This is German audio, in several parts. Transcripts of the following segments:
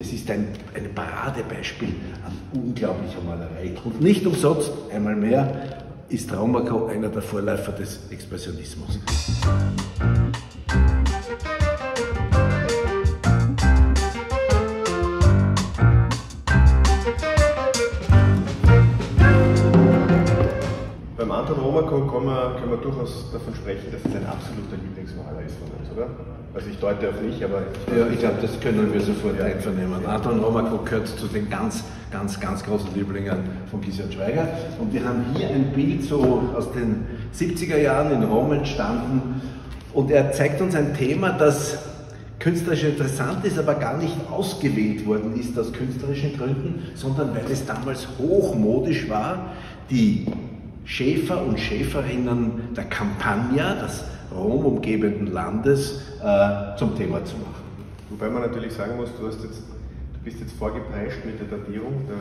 Es ist ein, ein Paradebeispiel an unglaublicher Malerei. Und nicht umsonst, einmal mehr, ist Raumakow einer der Vorläufer des Expressionismus. Anton Romakow kann man, kann man durchaus davon sprechen, dass es ein absoluter Lieblingsmaler ist von uns, oder? Also ich deute auf mich, aber... Ja, ich glaube, das können wir sofort einvernehmen. Anton Romakow gehört zu den ganz, ganz, ganz großen Lieblingen von Christian Schweiger. Und wir haben hier ein Bild so aus den 70er Jahren in Rom entstanden. Und er zeigt uns ein Thema, das künstlerisch interessant ist, aber gar nicht ausgewählt worden ist aus künstlerischen Gründen, sondern weil es damals hochmodisch war, die Schäfer und Schäferinnen der Campagna, des Rom umgebenden Landes, äh, zum Thema zu machen. Wobei man natürlich sagen muss, du, jetzt, du bist jetzt vorgepreischt mit der Datierung der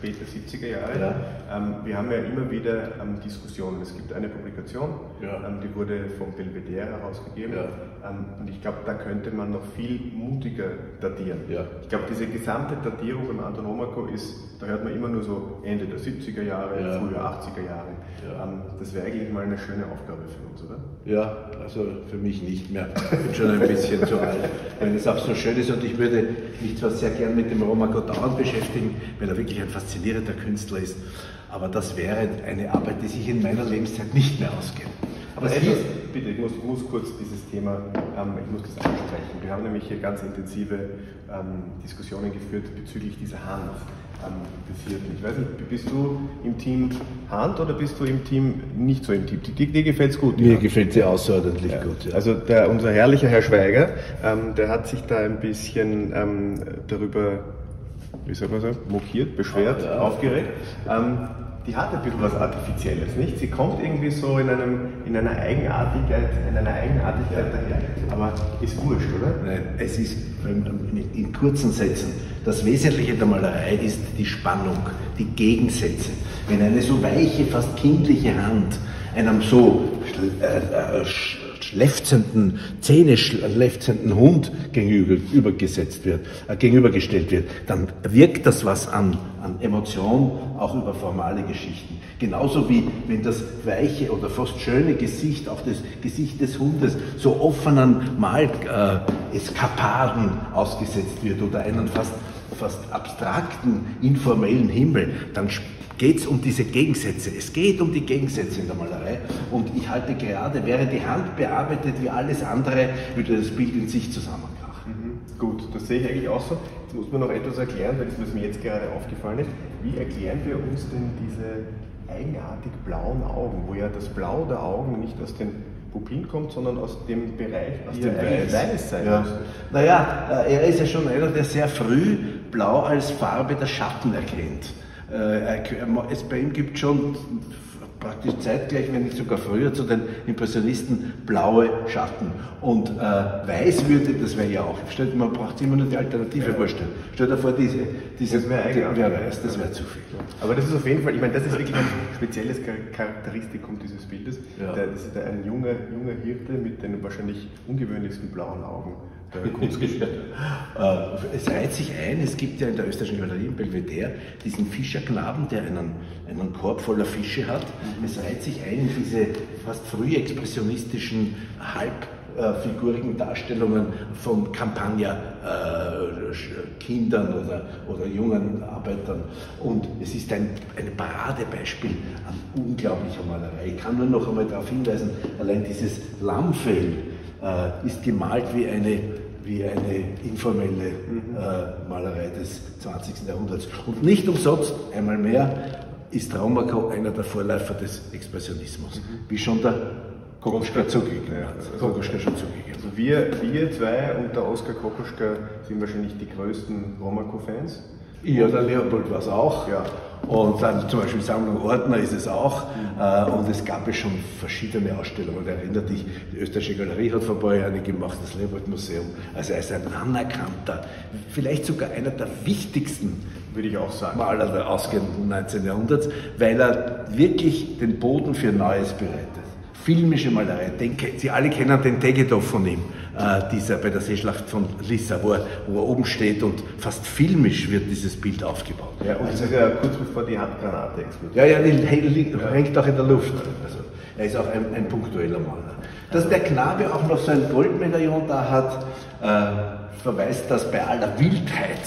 späten 70er Jahre. Ja. Ähm, wir haben ja immer wieder ähm, Diskussionen. Es gibt eine Publikation, Ja. ähm, die wurde vom Belvedere herausgegeben. Ja. Ähm, und ich glaube, da könnte man noch viel mutiger datieren. Ich glaube, diese gesamte Datierung beim Anton Romakow ist, da hört man immer nur so Ende der 70er Jahre, Ja. frühe 80er Jahre. Ja. Ähm, das wäre eigentlich mal eine schöne Aufgabe für uns, oder? Ja, also für mich nicht mehr. Ich bin schon ein bisschen zu alt, wenn es auch so schön ist und ich würde mich zwar sehr gern mit dem Roma dauernd beschäftigen, weil er wirklich ein faszinierender Künstler ist, aber das wäre eine Arbeit, die sich in meiner Lebenszeit nicht mehr ausgeht. Aber Das etwas, bitte, ich muss, muss kurz dieses Thema, ähm, ich muss das ansprechen. Wir haben nämlich hier ganz intensive ähm, Diskussionen geführt bezüglich dieser Hand ähm. Ich weiß nicht, bist du im Team Hand oder bist du im Team nicht so im Team? Dir, dir gefällt es gut? Mir Hand? gefällt sie außerordentlich Ja. gut. Ja. Also der, unser herrlicher Herr Schweiger, ähm, der hat sich da ein bisschen ähm, darüber, wie soll man sagen, mokiert, beschwert, Ja. aufgeregt. Ähm, die hat ein bisschen was Artifizielles, nicht? Sie kommt irgendwie so in, einem, in einer Eigenartigkeit, in einer Eigenartigkeit daher. Aber ist wurscht, oder? Nein, es ist ähm, in- kurzen Sätzen. Das Wesentliche der Malerei ist die Spannung, die Gegensätze. Wenn eine so weiche, fast kindliche Hand einem so äh, äh, schläfzenden, zähneschläfzenden Hund gegenübergesetzt wird, äh, gegenübergestellt wird, dann wirkt das was an, an Emotion auch über formale Geschichten. Genauso wie wenn das weiche oder fast schöne Gesicht, auch das Gesicht des Hundes, so offenen Mal-Eskapaden äh, Eskapaden ausgesetzt wird oder einen fast, fast abstrakten, informellen Himmel, dann geht es um diese Gegensätze. Es geht um die Gegensätze in der Malerei. Und ich halte gerade, wäre die Hand bearbeitet wie alles andere, würde das Bild in sich zusammenkrachen. Mhm. Gut, das sehe ich eigentlich auch so. Jetzt muss man noch etwas erklären, weil das, mir jetzt gerade aufgefallen ist. Wie erklären wir uns denn diese eigenartig blauen Augen, wo ja das Blau der Augen nicht aus den Pupillen kommt, sondern aus dem Bereich, die ja eigentlich weiß sein Ja. Naja, äh, er ist ja schon einer, der sehr früh Blau als Farbe der Schatten erkennt. Äh, Es bei ihm gibt schon praktisch zeitgleich, wenn nicht sogar früher, zu den Impressionisten blaue Schatten. Und äh, weiß würde, das wäre ja auch, stellt, man braucht sich immer nur die Alternative vorstellen. Stell dir vor, diese, diese Das wäre die, wer weiß, das wäre zu viel. Aber das ist auf jeden Fall, ich meine, das ist wirklich ein spezielles Char- Charakteristikum dieses Bildes. Ja. Der, das ist ein junger, junger Hirte mit den wahrscheinlich ungewöhnlichsten blauen Augen der Kunstgeschichte. Äh, Es reiht sich ein, es gibt ja in der österreichischen Galerie in Belvedere diesen Fischerknaben, der einen, einen Korb voller Fische hat. Es reiht sich ein in diese fast früh expressionistischen, halbfigurigen Darstellungen von Campagna-Kindern oder, oder jungen Arbeitern. Und es ist ein, ein Paradebeispiel an unglaublicher Malerei. Ich kann nur noch einmal darauf hinweisen, allein dieses Lammfell äh, ist gemalt wie eine, wie eine informelle äh, Malerei des 20. Jahrhunderts. Und nicht umsonst, einmal mehr, ist Raumakow einer der Vorläufer des Expressionismus, wie schon der Kokoschka zugegeben hat. also- Kokoschka schon zugegeben. Also wir, wir zwei und der Oskar Kokoschka sind wahrscheinlich die größten Romako-Fans. Ja, der Leopold war es auch. Ja. Und dann zum Beispiel Sammlung Ordner ist es auch. Äh, Und es gab ja schon verschiedene Ausstellungen. Erinnert dich, die Österreichische Galerie hat vor ein paar Jahren eine gemacht, das Leopold-Museum. Also er ist ein anerkannter, vielleicht sogar einer der wichtigsten Würde ich auch sagen. Maler der ausgehenden 19. Jahrhunderts, weil er wirklich den Boden für Neues bereitet. Filmische Malerei, den, ke- Sie alle kennen den Tegetthoff von ihm. äh, dieser, bei der Seeschlacht von Lissa, wo er, wo er oben steht und fast filmisch wird dieses Bild aufgebaut. Ja, und ist ja kurz bevor die Handgranate explodiert. Ja, ja, die hängt auch in der Luft. Also, er ist auch ein, ein punktueller Maler. Dass der Knabe auch noch so ein Goldmedaillon da hat, äh, verweist das bei aller Wildheit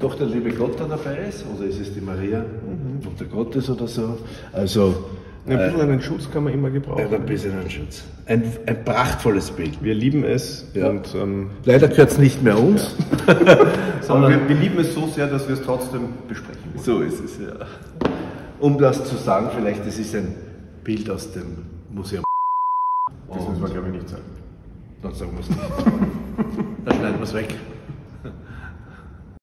doch der liebe Gott da dabei ist, oder ist es die Maria, mhm. Mutter Gottes oder so. Also ein bisschen einen Schutz kann man immer gebrauchen. ein bisschen einen Schutz. Ein, ein prachtvolles Bild. Wir lieben es. Ja. Und, ähm, Leider gehört es nicht mehr uns. Ja. Sondern wir, wir, lieben es so sehr, dass wir es trotzdem besprechen. Wollen. So ist es, ja. Um das zu sagen, vielleicht, das ist ein Bild aus dem Museum. Das müssen wir, glaube ich, nicht sagen. Dann sagen wir es nicht. Dann schneiden wir es weg.